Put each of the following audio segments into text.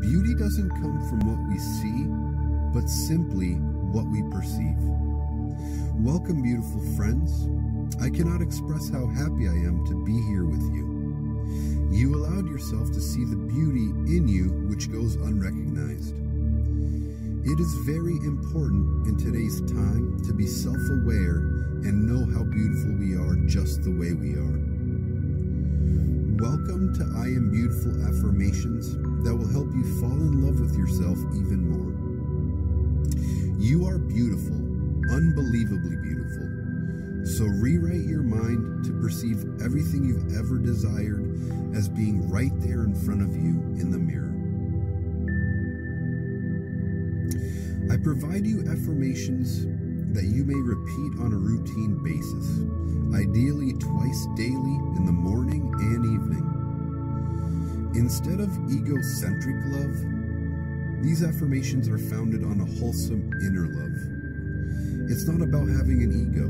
Beauty doesn't come from what we see, but simply what we perceive. Welcome, beautiful friends. I cannot express how happy I am to be here with you. You allowed yourself to see the beauty in you which goes unrecognized. It is very important in today's time to be self aware and know how beautiful we are just the way we are. Welcome to I Am Beautiful affirmations that will help you fall in love with yourself even more. You are beautiful, unbelievably beautiful. So rewrite your mind to perceive everything you've ever desired as being right there in front of you in the mirror. I provide you affirmations that you may repeat on a routine basis, ideally twice daily in the morning and evening. Instead of egocentric love, these affirmations are founded on a wholesome inner love. It's not about having an ego,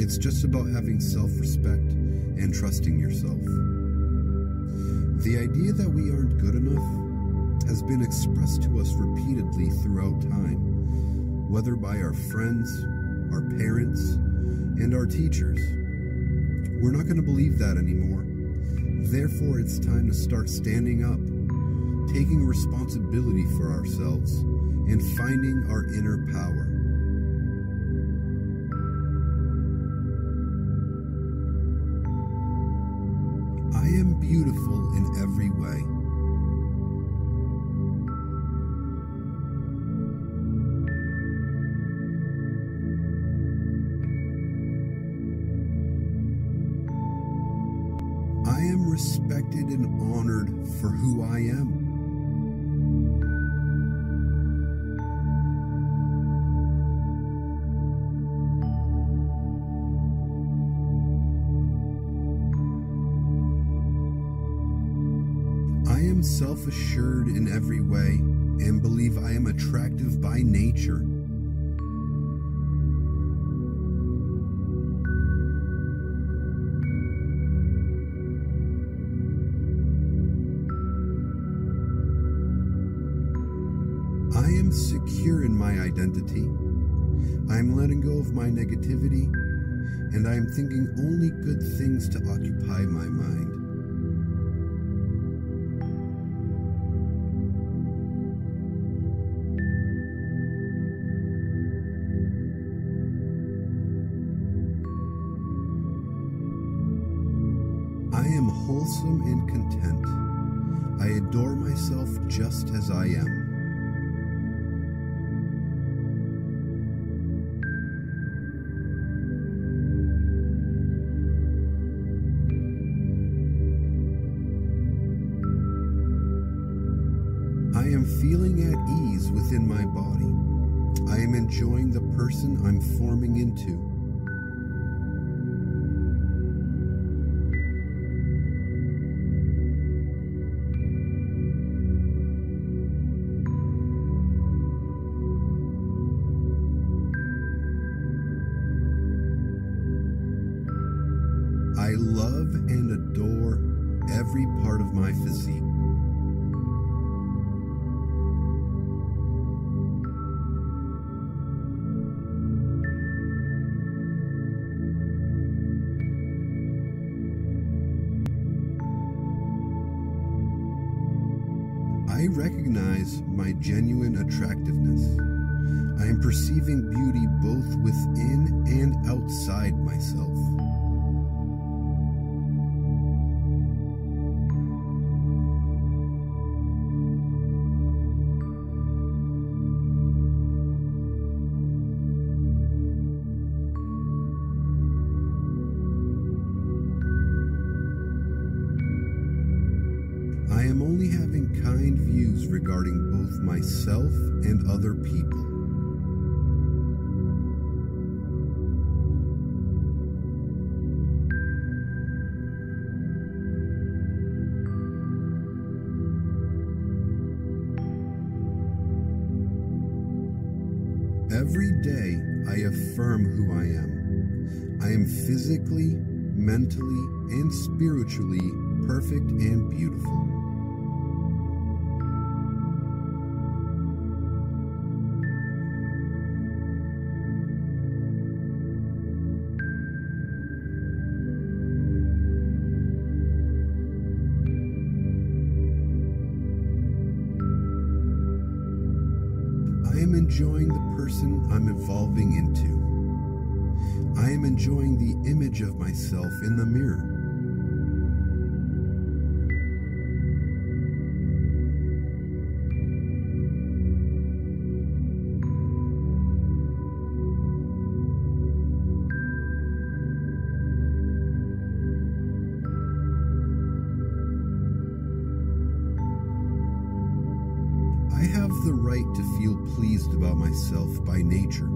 it's just about having self respect and trusting yourself. The idea that we aren't good enough has been expressed to us repeatedly throughout time, whether by our friends, our parents, and our teachers. We're not going to believe that anymore. Therefore, it's time to start standing up, taking responsibility for ourselves, and finding our inner power. I am beautiful in every way. Respected and honored for who I am. I am self assured in every way and believe I am attractive by nature. Identity. I am letting go of my negativity, and I am thinking only good things to occupy my mind. I am wholesome and content. I adore myself just as I am. My physique. I recognize my genuine attractiveness. I am perceiving beauty both within and outside myself. to feel pleased about myself by nature.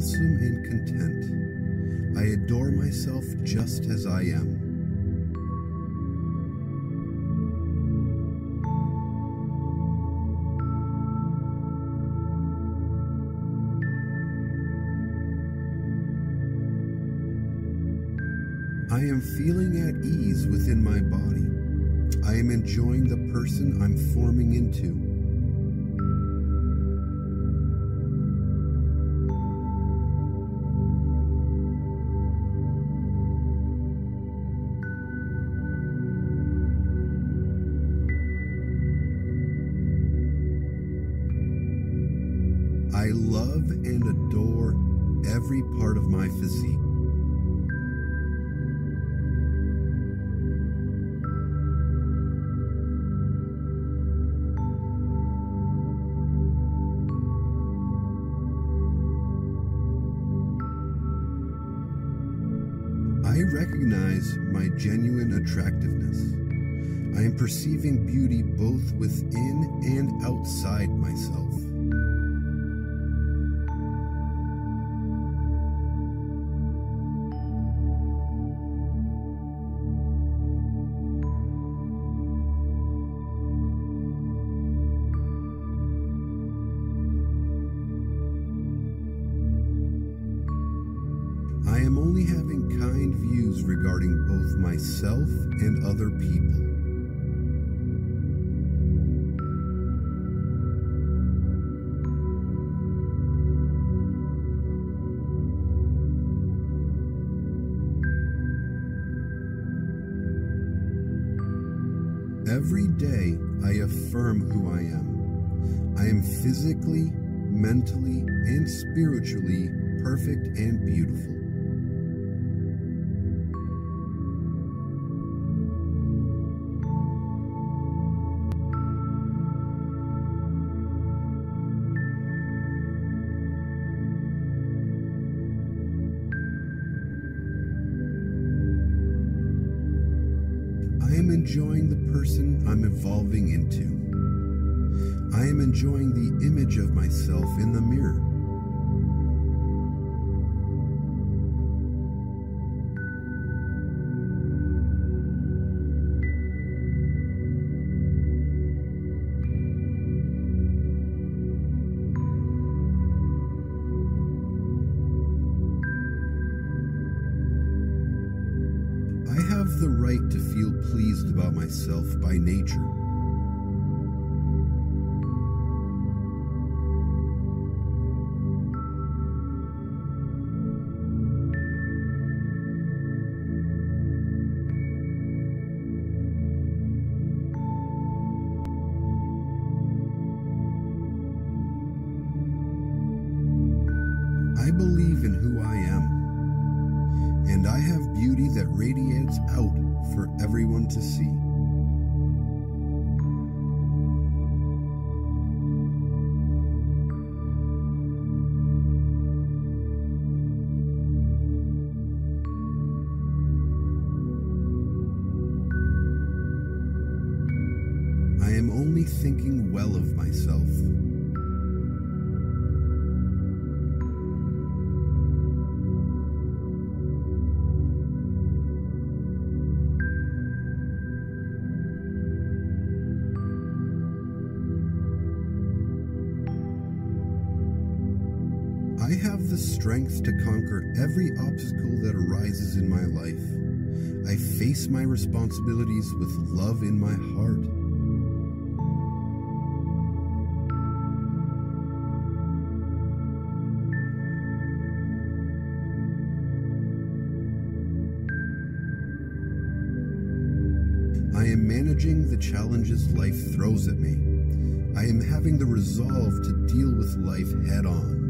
wholesome and content. I adore myself just as I am. I am feeling at ease within my body. I am enjoying the person I'm forming into. outside myself. I am only having kind views regarding both myself and other people. physically, mentally, and spiritually perfect and beautiful. I am enjoying the person I'm evolving into. I am enjoying the image of myself in the mirror. managing the challenges life throws at me. I am having the resolve to deal with life head on.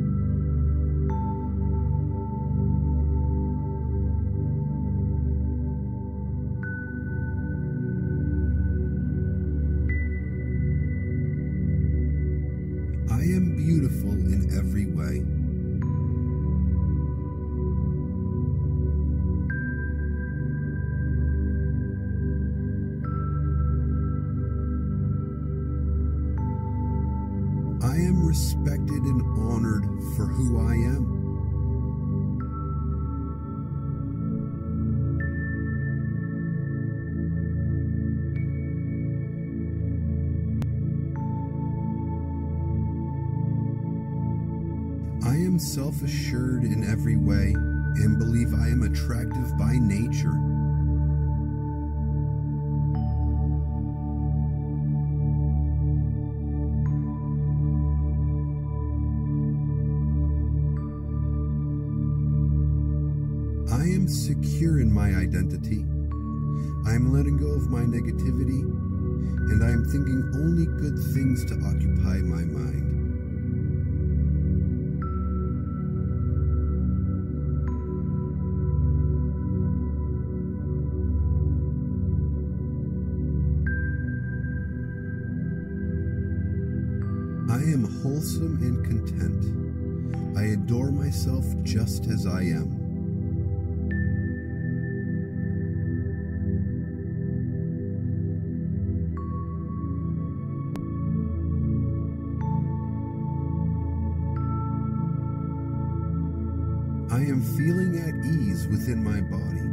am feeling at ease within my body.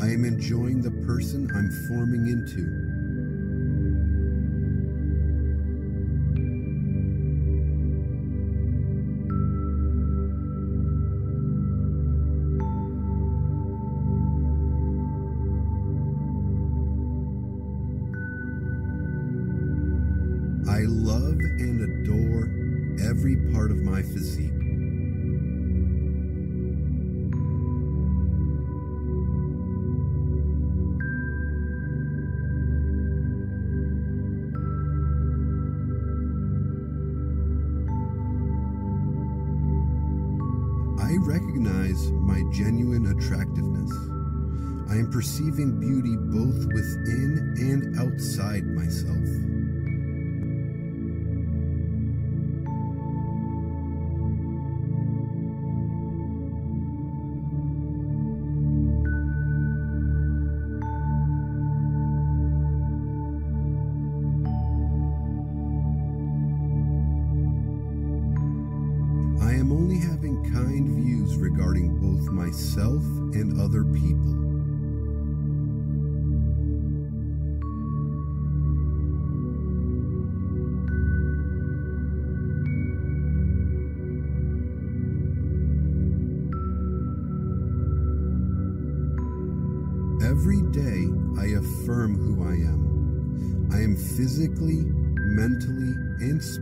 I am enjoying the person I'm forming into.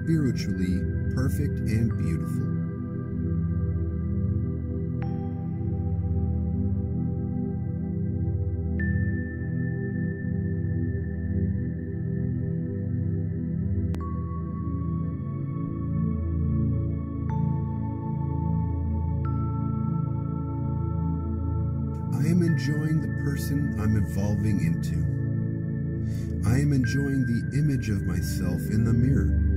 spiritually perfect and beautiful. I am enjoying the person I'm evolving into. I am enjoying the image of myself in the mirror.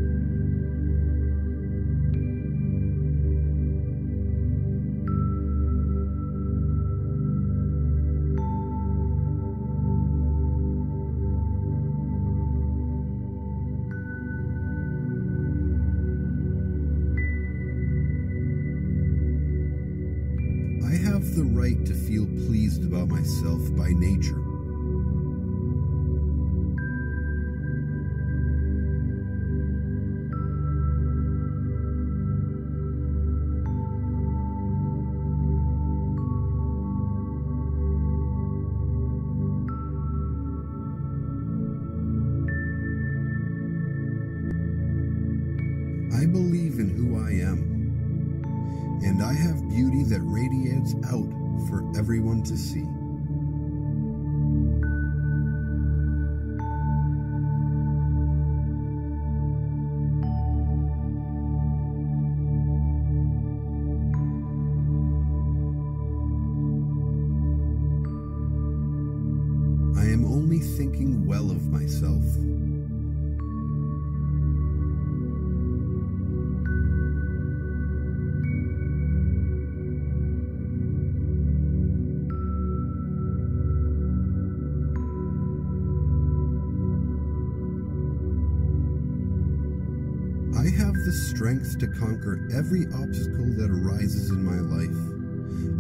strength to conquer every obstacle that arises in my life.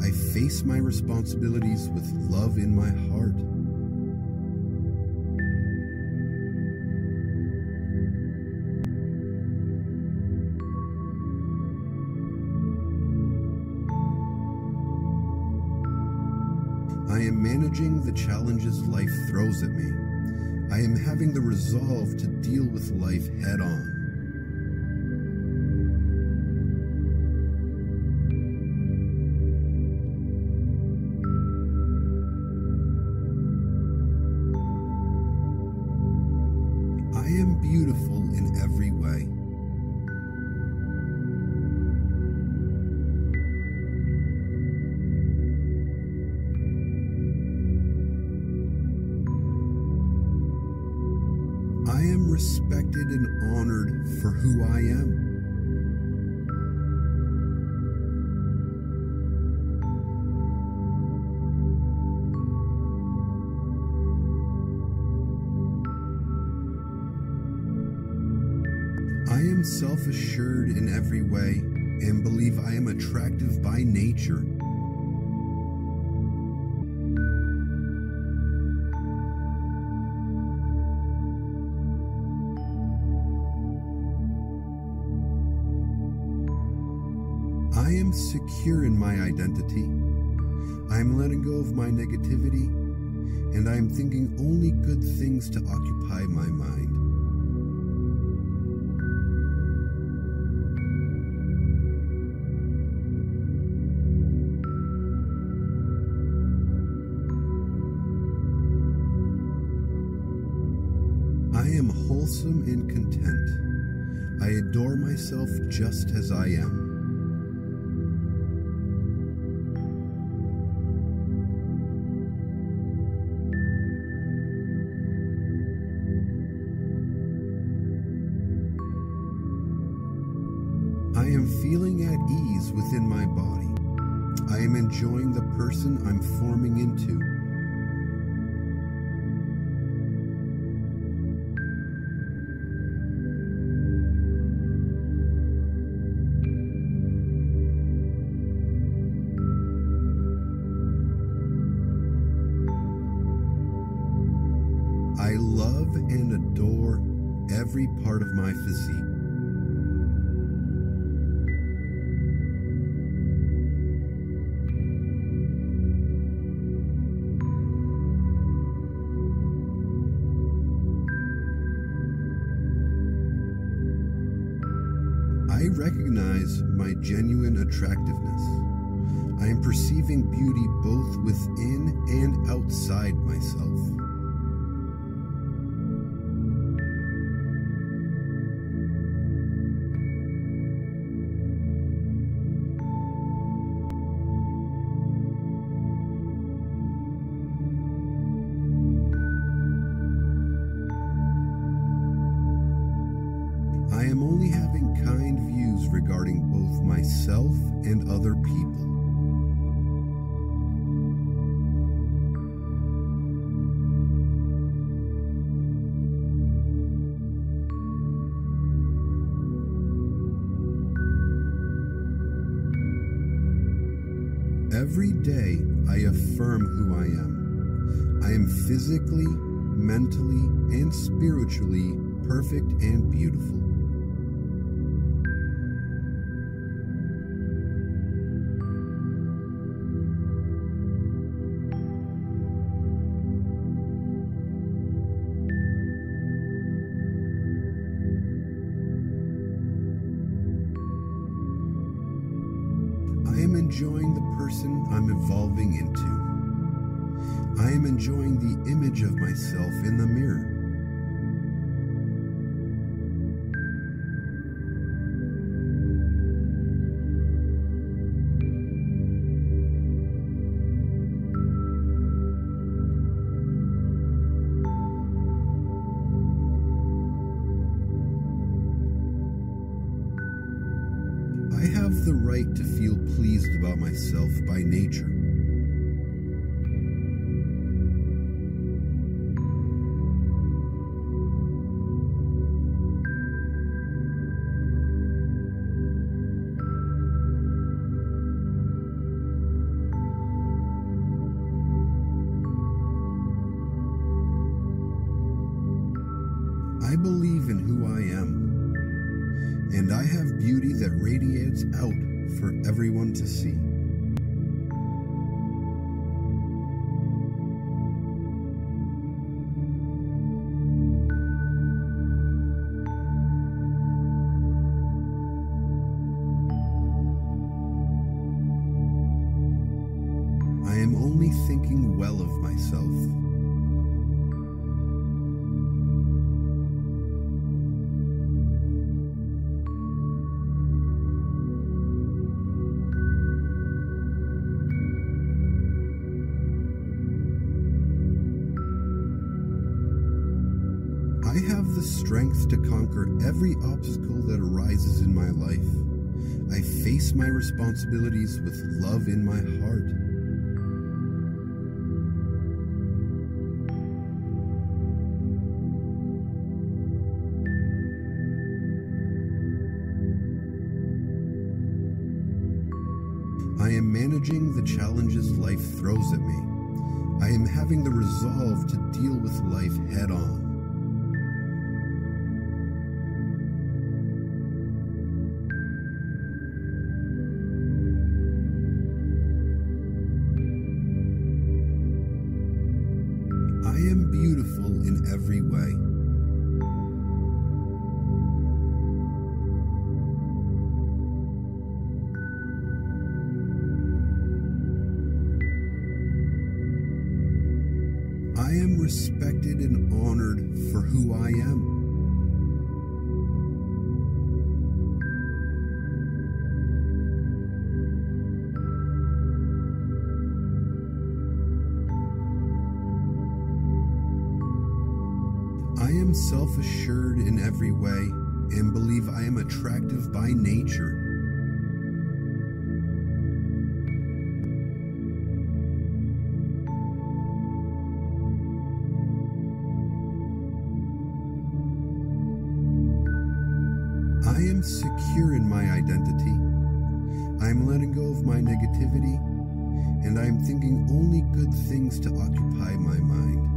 I face my responsibilities with love in my heart. I am managing the challenges life throws at me. I am having the resolve to deal with life head on. Wholesome and content. I adore myself just as I am. I am feeling at ease within my body. I am enjoying the person I'm Every day I affirm who I am. I am physically, mentally, and spiritually perfect and beautiful. Only thinking well of myself. I have the strength to conquer every obstacle that arises in my life. I face my responsibilities with love in my heart. Throws at me. I am having the resolve to deal with life head on. Secure in my identity. I am letting go of my negativity, and I am thinking only good things to occupy my mind.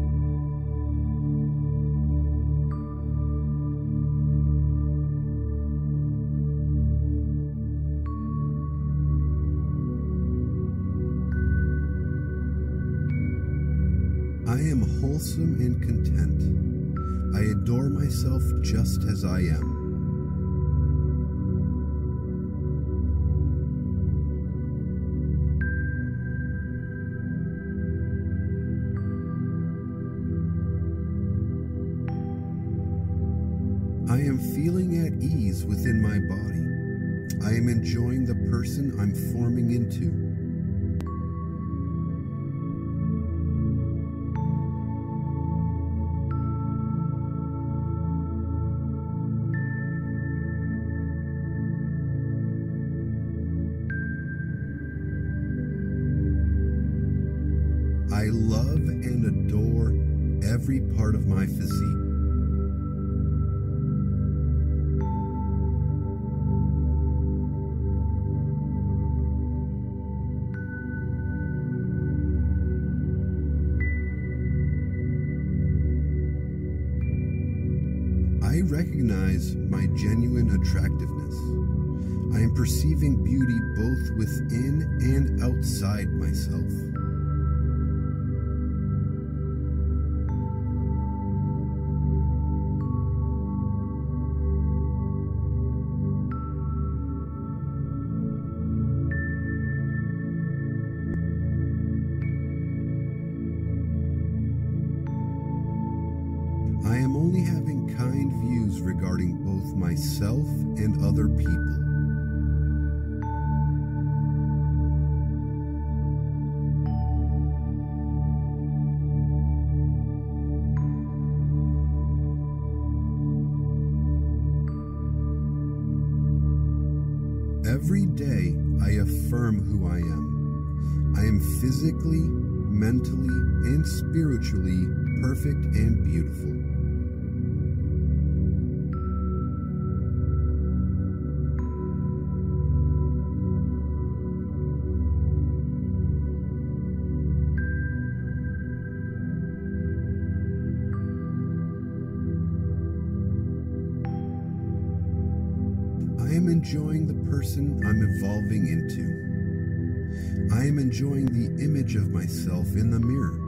Regarding both myself and other people. Person I'm evolving into. I am enjoying the image of myself in the mirror.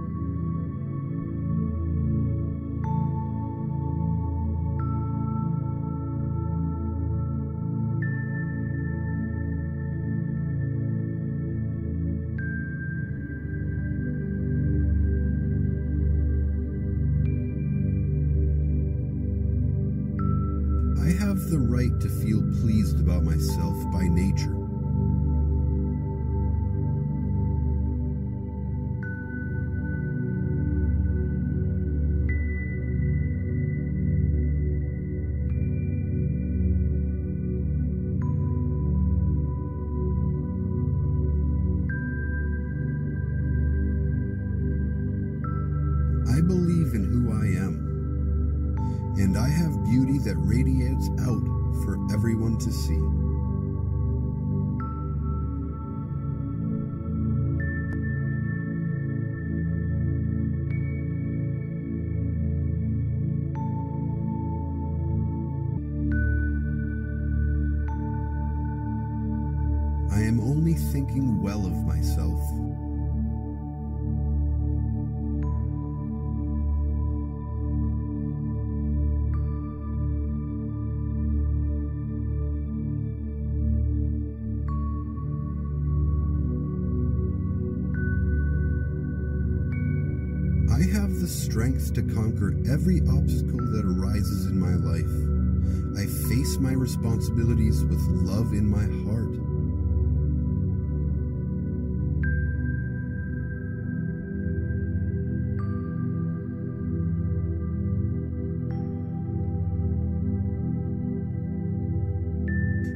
Believe in who I am, and I have beauty that radiates out for everyone to see. responsibilities with love in my heart.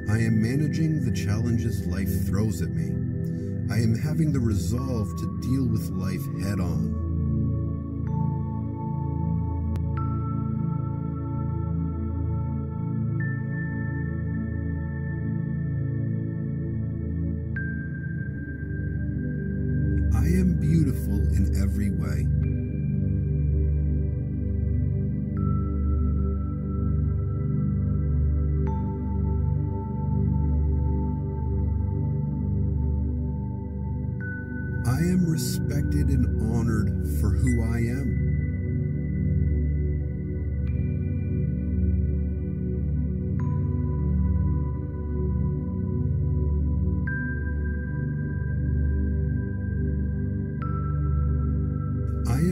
I am managing the challenges life throws at me. I am having the resolve to deal with life head on.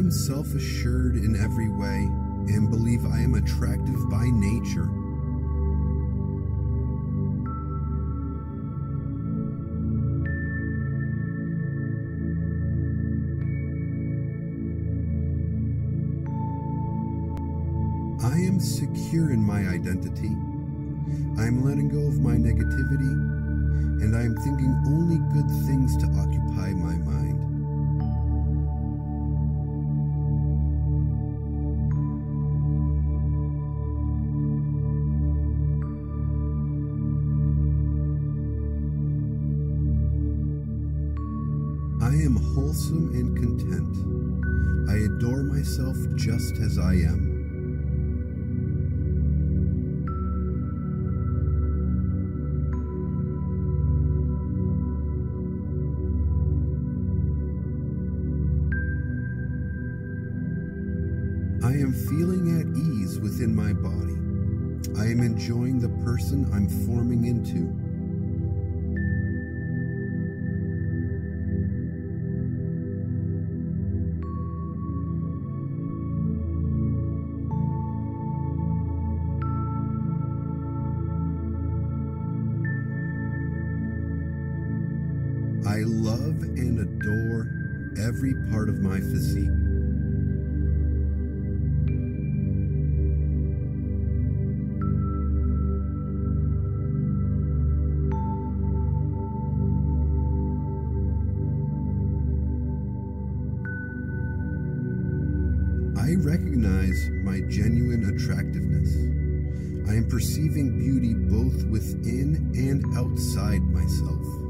am self assured in every way and believe I am attractive by nature. I am secure in my identity. I am letting go of my negativity, and I am thinking only good things to occupy my mind. I recognize my genuine attractiveness. I am perceiving beauty both within and outside myself.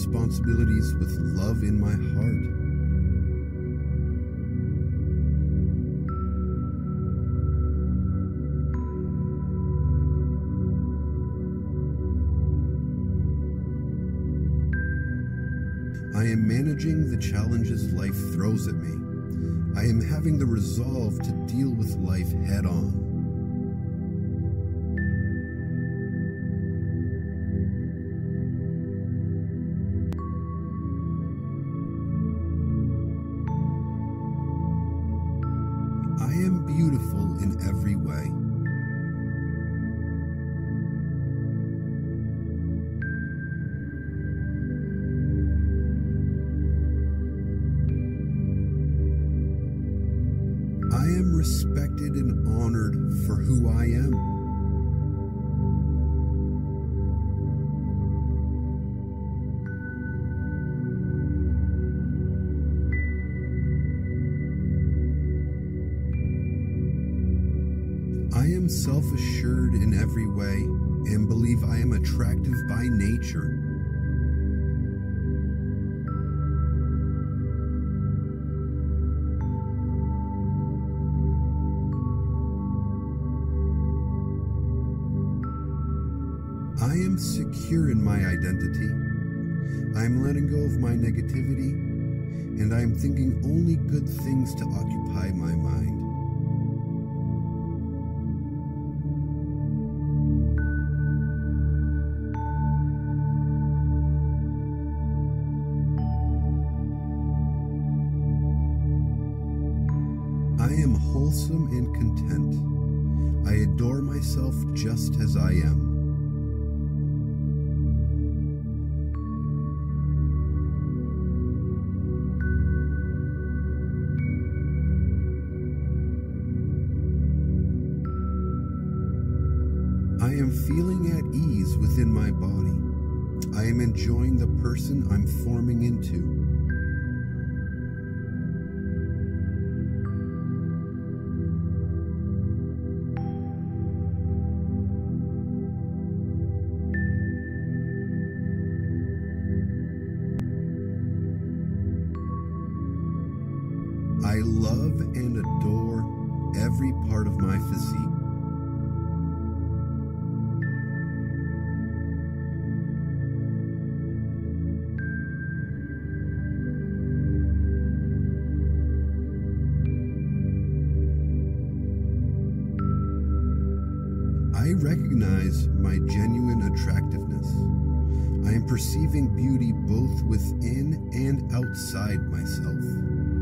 Responsibilities with love in my heart. I am managing the challenges life throws at me. I am having the resolve to deal with life head on. Respected and honored for who I am. I am self assured in every way and believe I am attractive by nature. Secure in my identity. I am letting go of my negativity, and I am thinking only good things to occupy my mind. I love and adore every part of my physique. I recognize my genuine attractiveness. I am perceiving beauty both within and outside myself.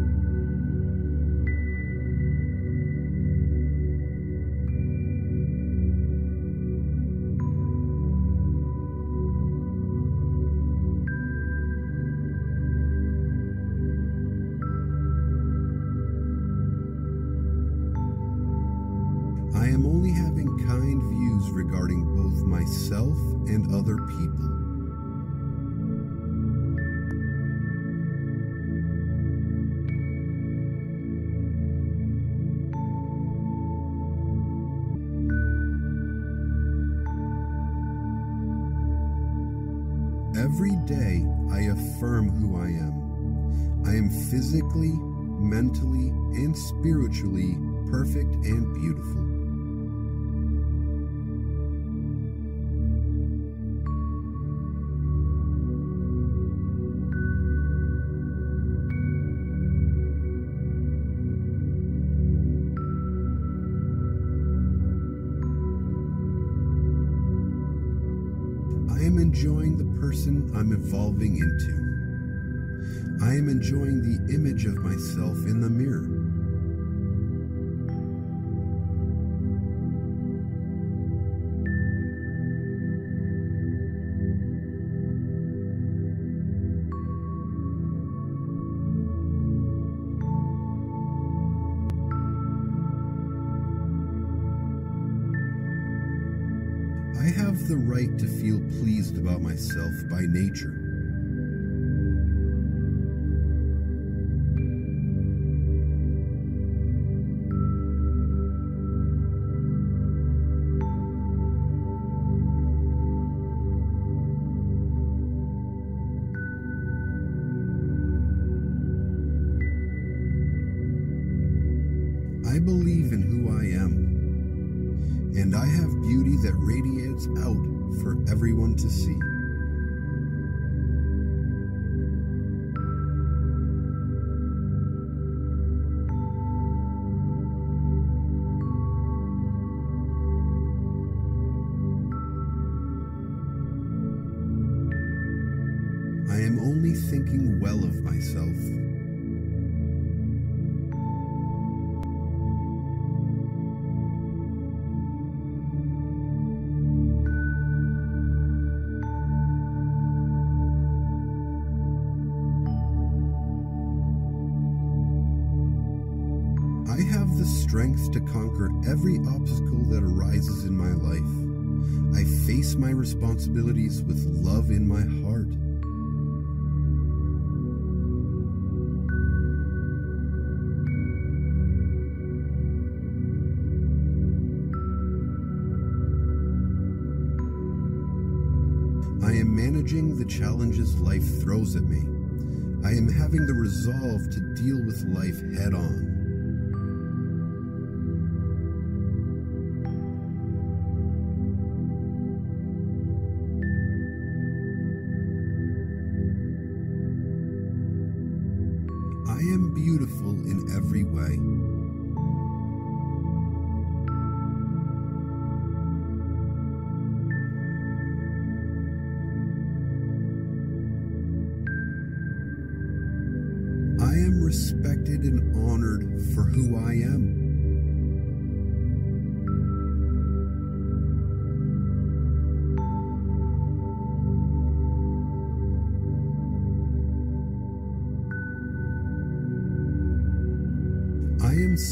the right to feel pleased about myself by nature.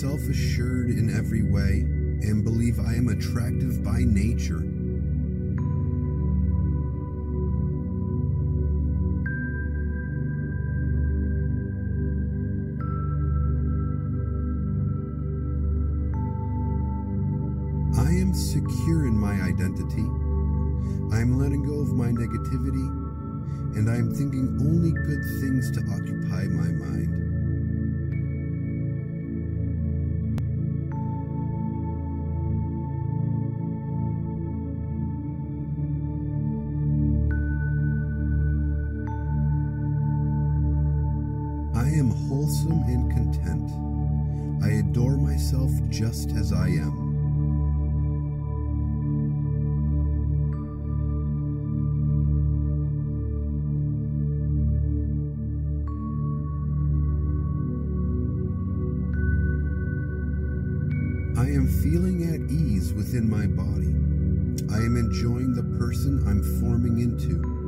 self assured in every way and believe I am attractive by nature. forming into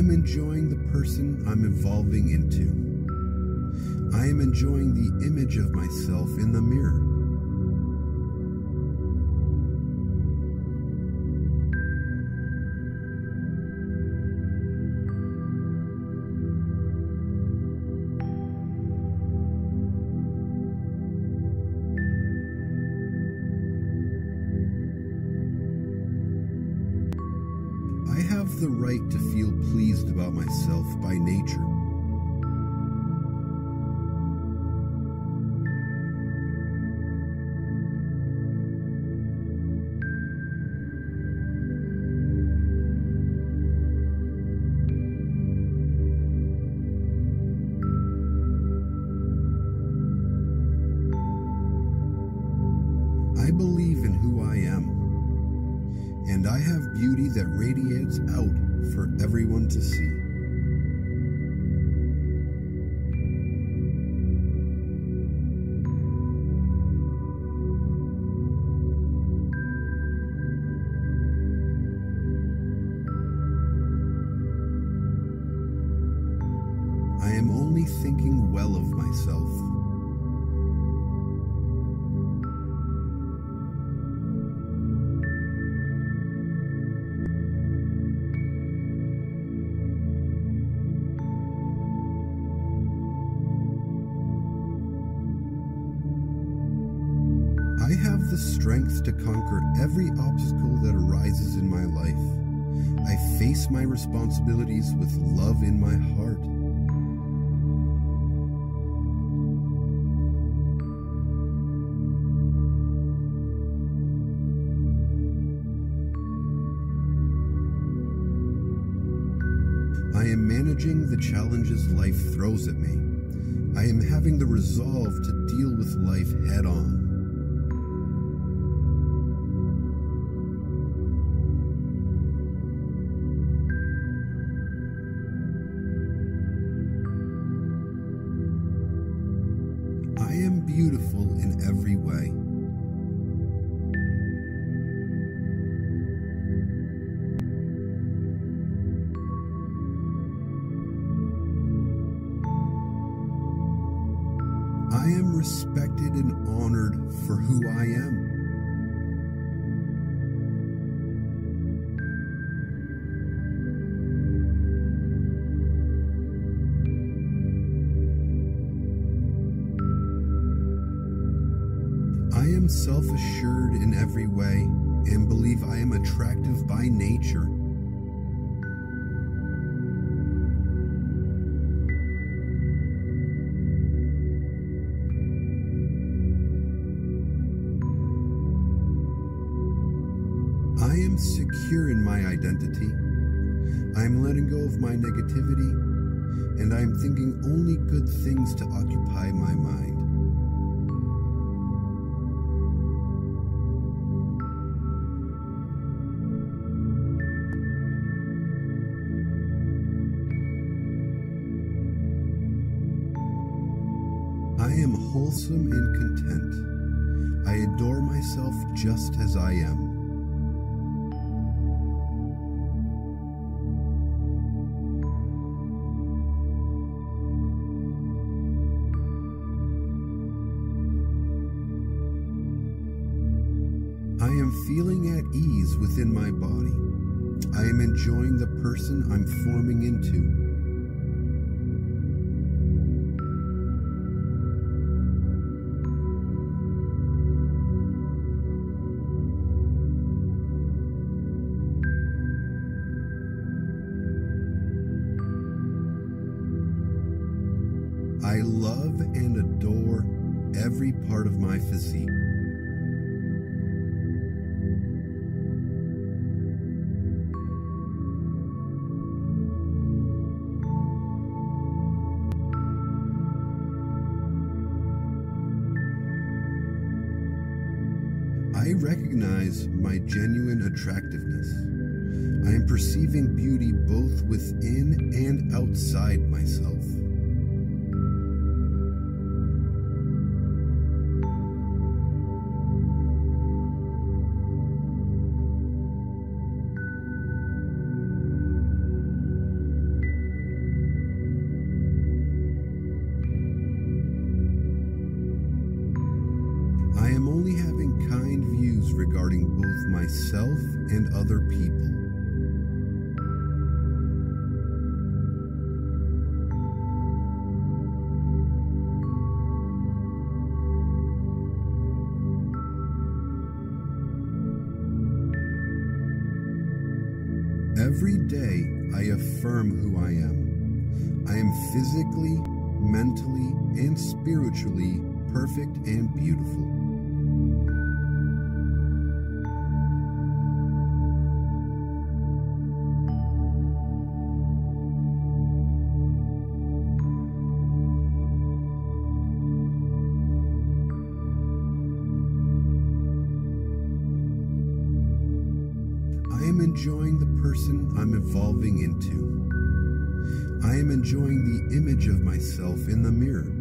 am enjoying the person I'm evolving into. I am enjoying the image of myself in the mirror. the challenges life throws at me. I am having the resolve to deal with life head on. feeling at ease within my body. I am enjoying the person I'm forming into. mentally and spiritually perfect and beautiful. I am enjoying the person I'm evolving into. I am enjoying myself in the mirror.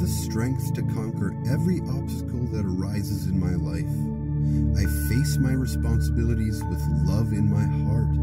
the strength to conquer every obstacle that arises in my life. I face my responsibilities with love in my heart